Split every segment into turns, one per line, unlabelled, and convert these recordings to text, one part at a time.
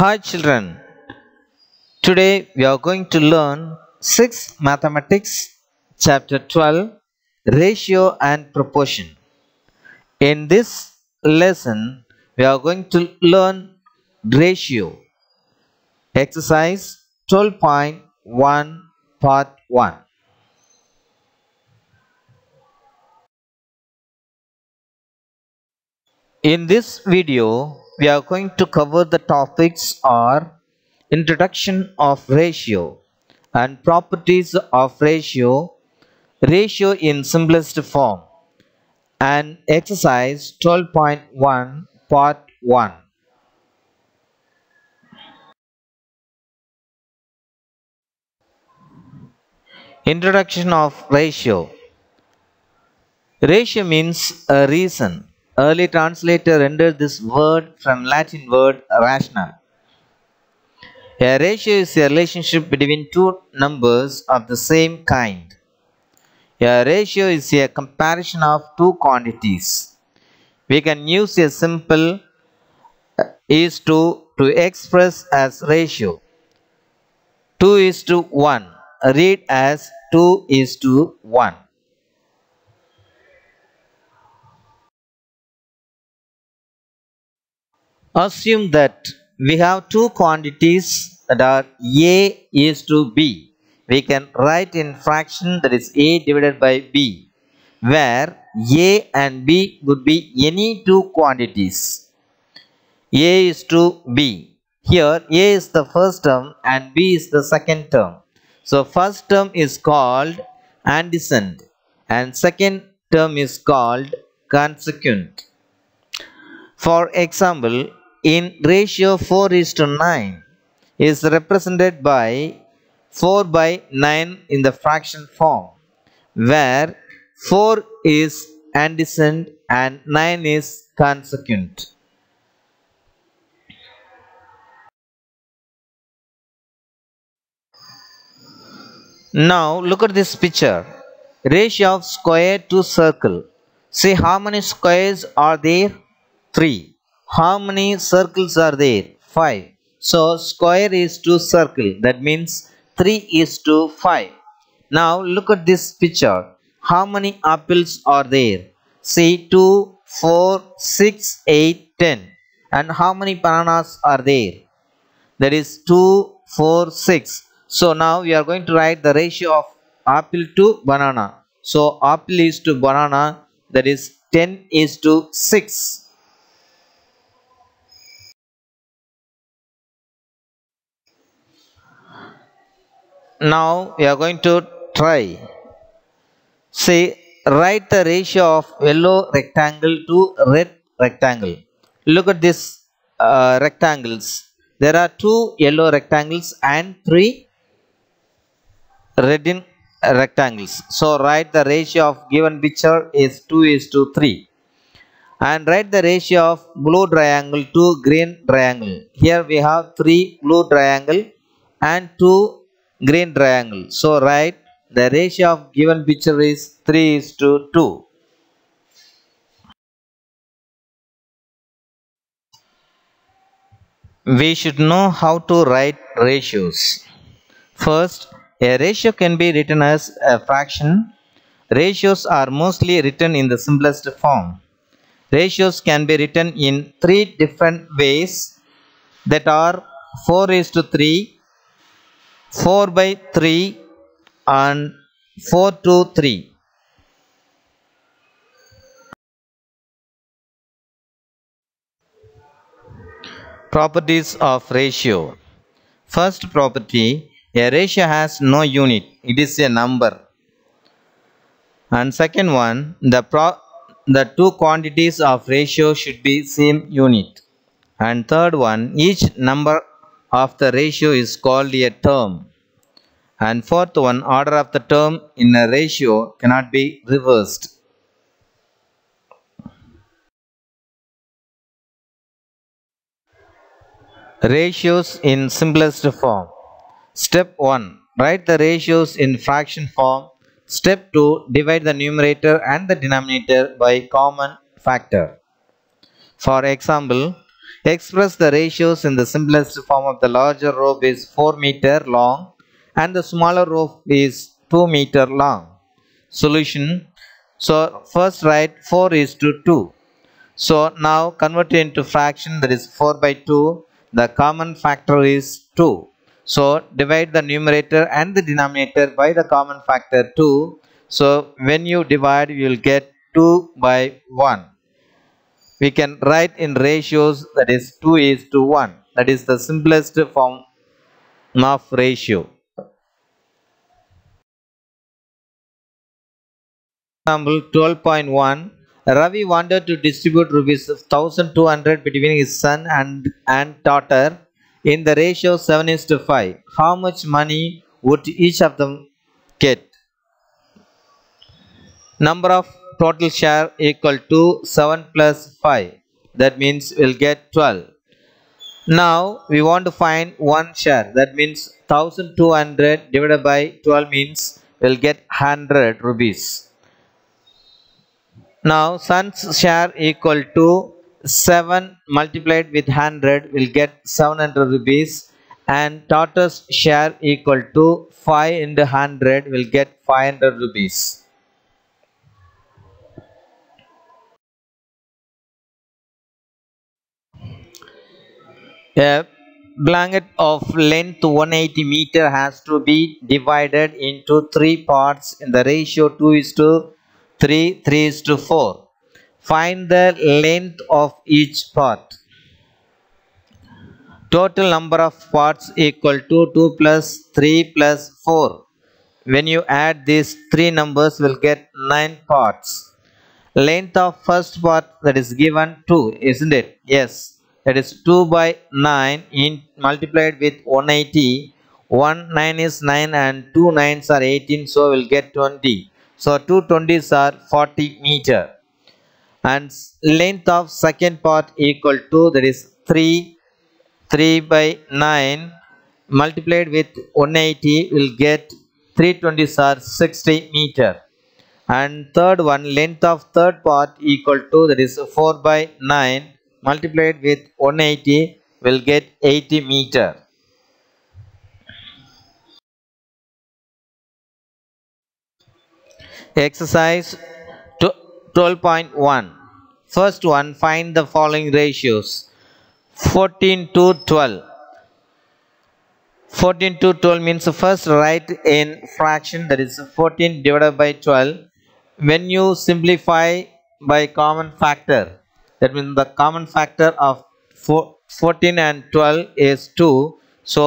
Hi children, today we are going to learn 6 Mathematics chapter 12 Ratio and Proportion. In this lesson we are going to learn ratio. Exercise 12.1 part 1. In this video, we are going to cover the topics are introduction of ratio and properties of ratio, ratio in simplest form and exercise 12.1 part 1. Introduction of ratio. Ratio means a reason. Early translator rendered this word from Latin word rational. A ratio is a relationship between two numbers of the same kind. A ratio is a comparison of two quantities. We can use a simple uh, is to to express as ratio. 2 is to 1. Read as 2 is to 1. Assume that we have two quantities that are A is to B. We can write in fraction that is A divided by B where A and B would be any two quantities. A is to B. Here A is the first term and B is the second term. So first term is called antecedent and second term is called consequent. For example, in ratio 4 is to 9 is represented by 4 by 9 in the fraction form where 4 is antecedent and 9 is consequent. Now look at this picture. Ratio of square to circle. See how many squares are there? 3. How many circles are there? 5. So square is to circle. That means 3 is to 5. Now look at this picture. How many apples are there? See 2, 4, 6, 8, 10. And how many bananas are there? That is 2, 4, 6. So now we are going to write the ratio of apple to banana. So apple is to banana that is 10 is to 6. Now we are going to try. Say write the ratio of yellow rectangle to red rectangle. Look at this uh, rectangles. There are two yellow rectangles and three red in rectangles. So write the ratio of given picture is 2 is to 3 and write the ratio of blue triangle to green triangle. Here we have 3 blue triangle and 2 green triangle. So write the ratio of given picture is 3 is to 2. We should know how to write ratios. First, a ratio can be written as a fraction. Ratios are mostly written in the simplest form. Ratios can be written in three different ways that are 4 is to 3, 4 by 3 and 4 to 3. Properties of ratio. First property, a ratio has no unit. It is a number. And second one, the the two quantities of ratio should be same unit. And third one, each number of the ratio is called a term. And fourth one, order of the term in a ratio cannot be reversed. Ratios in simplest form. Step 1. Write the ratios in fraction form. Step 2. Divide the numerator and the denominator by common factor. For example, Express the ratios in the simplest form of the larger rope is 4 meter long and the smaller rope is 2 meter long. Solution. So first write 4 is to 2. So now convert it into fraction that is 4 by 2. The common factor is 2. So divide the numerator and the denominator by the common factor 2. So when you divide you will get 2 by 1 we can write in ratios that is 2 is to 1 that is the simplest form of ratio. Example 12.1 ravi wanted to distribute rupees 1200 between his son and and daughter. In the ratio 7 is to 5 how much money would each of them get? Number of total share equal to 7 plus 5 that means we'll get 12 now we want to find one share. That means 1200 divided by 12 means we'll get 100 rupees. Now son's share equal to 7 multiplied with 100 will get 700 rupees. And daughter's share equal to 5 into 100 will get 500 rupees A blanket of length 180 meter has to be divided into three parts in the ratio 2 is to 3, 3 is to 4. Find the length of each part. Total number of parts equal to 2 plus 3 plus 4. When you add these three numbers will get 9 parts. Length of first part that is given 2 isn't it? Yes that is 2 by 9 in multiplied with 180 1 9 is 9 and 2 9s are 18 so we'll get 20 so 2 20s are 40 meter. And length of second part equal to that is 3 3 by 9 multiplied with 180 will get 320s are 60 meter. And third one length of third part equal to that is 4 by 9 multiplied with 180 will get 80 meter. Exercise 12.1 First one find the following ratios. 14 to 12 14 to 12 means first write in fraction that is 14 divided by 12 when you simplify by common factor that means the common factor of 14 and 12 is 2 so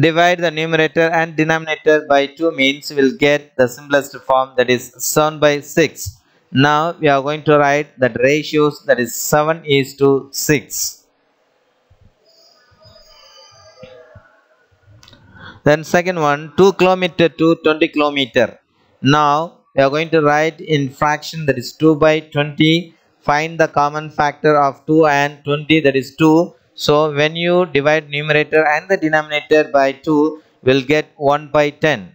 divide the numerator and denominator by 2 means we'll get the simplest form that is 7 by 6 now we are going to write that ratios that is 7 is to 6 then second one 2 kilometer to 20 kilometer. Now we are going to write in fraction that is 2 by 20 find the common factor of 2 and 20 that is 2 so when you divide numerator and the denominator by 2 will get 1 by 10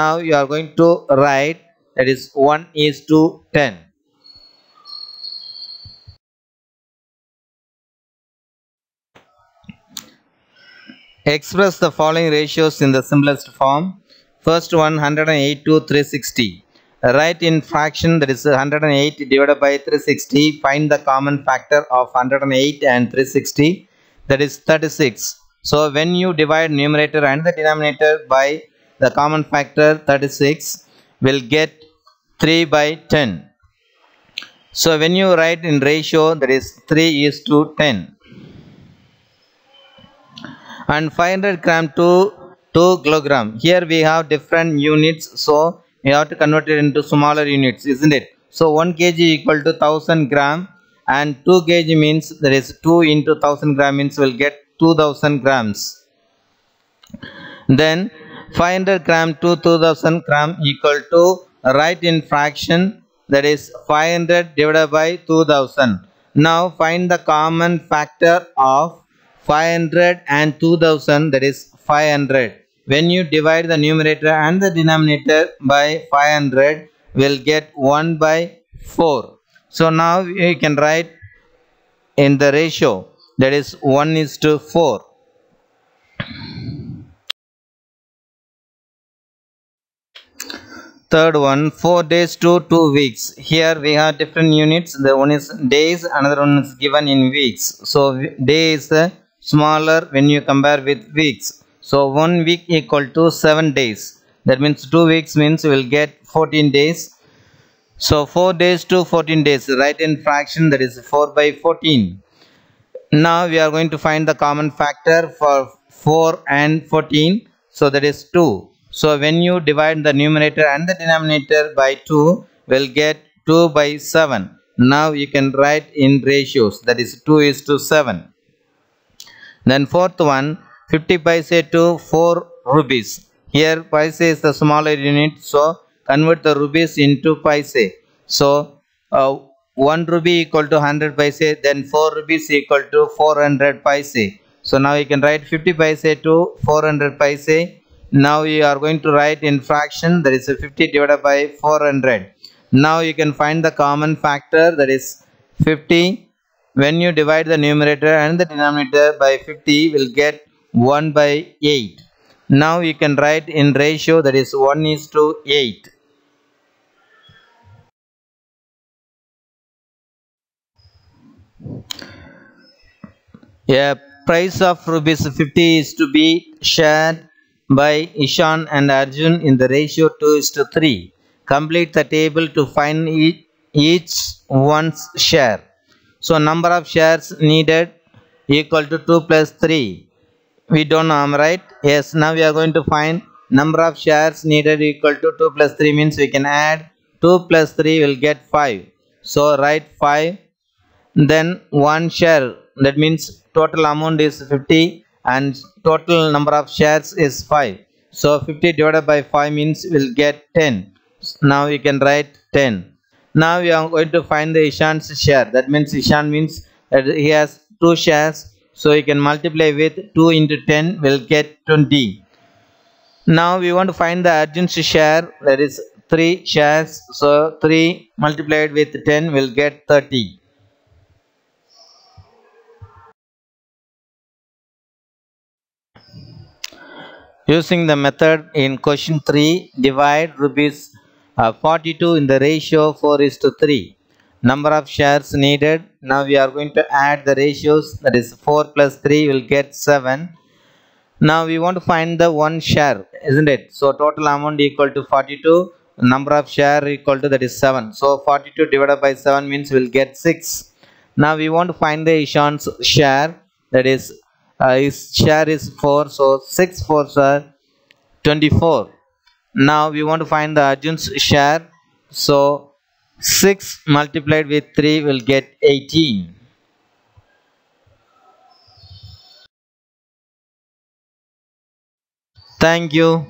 now you are going to write that is 1 is to 10 express the following ratios in the simplest form. First one 108 to 360 write in fraction that is 108 divided by 360 find the common factor of 108 and 360 that is 36 so when you divide numerator and the denominator by the common factor 36 will get 3 by 10 so when you write in ratio that is 3 is to 10 and 500 gram to 2 kilogram. Here we have different units. So you have to convert it into smaller units isn't it? So 1 kg equal to 1000 gram and 2 kg means there is 2 into 1000 gram means we'll get 2000 grams. Then 500 gram to 2000 gram equal to write in fraction that is 500 divided by 2000 now find the common factor of 500 and 2000 that is 500 when you divide the numerator and the denominator by 500 we'll get 1 by 4 so now you can write in the ratio that is 1 is to 4 third one 4 days to 2 weeks. Here we have different units. The one is days another one is given in weeks. So day is smaller when you compare with weeks so one week equal to 7 days. That means 2 weeks means we will get 14 days. So 4 days to 14 days write in fraction that is 4 by 14 now we are going to find the common factor for 4 and 14 so that is 2 so when you divide the numerator and the denominator by 2 we'll get 2 by 7 now you can write in ratios that is 2 is to 7 then fourth one 50 paise to 4 rupees. Here paise is the smaller unit so convert the rupees into paise. So uh, 1 rupee equal to 100 paise then 4 rupees equal to 400 paise. So now you can write 50 paise to 400 paise. Now you are going to write in fraction that is 50 divided by 400 now you can find the common factor that is 50 when you divide the numerator and the denominator by 50 will get 1 by 8 now you can write in ratio that is 1 is to 8 a price of rupees 50 is to be shared by Ishan and Arjun in the ratio 2 is to 3. Complete the table to find each, each one's share. So number of shares needed equal to 2 plus 3. We don't know, am right? Yes, now we are going to find number of shares needed equal to 2 plus 3 means we can add 2 plus 3 will get 5. So write 5. Then 1 share that means total amount is 50 and total number of shares is 5 so 50 divided by 5 means we'll get 10 now you can write 10 now we are going to find the ishan's share that means ishan means that he has two shares so you can multiply with 2 into 10 will get 20 now we want to find the arjun's share that is 3 shares. So 3 multiplied with 10 will get 30 Using the method in question 3, divide rupees uh, 42 in the ratio 4 is to 3. Number of shares needed. Now we are going to add the ratios that is 4 plus 3 will get 7. Now we want to find the one share isn't it? So total amount equal to 42. Number of share equal to that is 7. So 42 divided by 7 means we'll get 6. Now we want to find the Ishan's share that is uh, his share is 4 so 6 4s are 24 now we want to find the Arjun's share so 6 multiplied with 3 will get 18 thank you